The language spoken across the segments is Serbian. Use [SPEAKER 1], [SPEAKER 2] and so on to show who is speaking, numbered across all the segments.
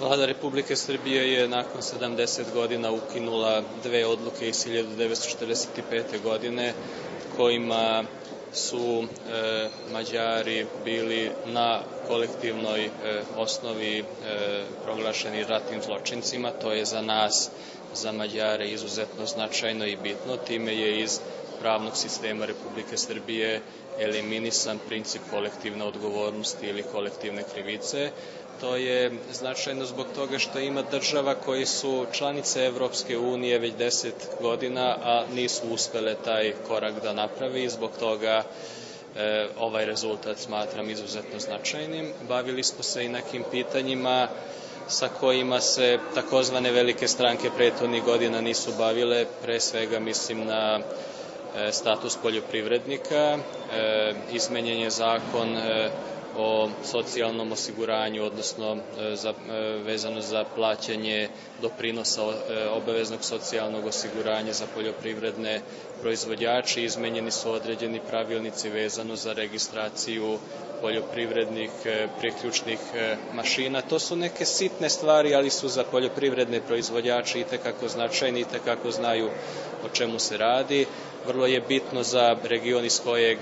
[SPEAKER 1] Vlada Republike Srbije je nakon 70 godina ukinula dve odluke iz 1945. godine kojima su e, Mađari bili na kolektivnoj e, osnovi e, proglašeni ratnim zločincima. To je za nas, za Mađare, izuzetno značajno i bitno. Time je iz pravnog sistema Republike Srbije eliminisan princip kolektivne odgovornosti ili kolektivne krivice. To je značajno zbog toga što ima država koji su članice Evropske unije već 10 godina, a nisu uspele taj korak da napravi i zbog toga e, ovaj rezultat smatram izuzetno značajnim. Bavili smo se i nekim pitanjima sa kojima se takozvane velike stranke prethodnih godina nisu bavile, pre svega mislim na e, status poljoprivrednika, e, izmenjen je zakon e, o socijalnom osiguranju, odnosno e, za, e, vezano za plaćanje doprinosa e, obaveznog socijalnog osiguranja za poljoprivredne proizvođače. Izmenjeni su određeni pravilnici vezano za registraciju poljoprivrednih priključnih mašina. To su neke sitne stvari, ali su za poljoprivredne proizvođače i tekako značajni i tekako znaju o čemu se radi. Vrlo je bitno za region iz kojeg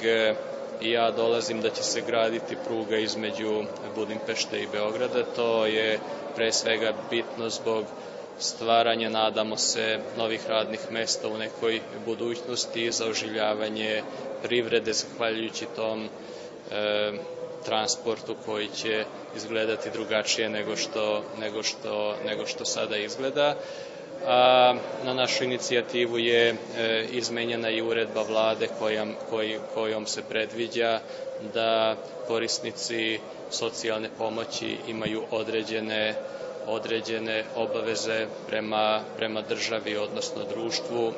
[SPEAKER 1] i ja dolazim da će se graditi pruga između Budimpešte i Beograda. To je pre svega bitno zbog stvaranja, nadamo se, novih radnih mesta u nekoj budućnosti za oživljavanje privrede, zahvaljujući tom e, transportu koji će izgledati drugačije nego što, nego što, nego što sada izgleda a na našu inicijativu je e, izmenjena i uredba vlade kojom, koj, kojom se predviđa da korisnici socijalne pomoći imaju određene određene obaveze prema, prema državi, odnosno društvu.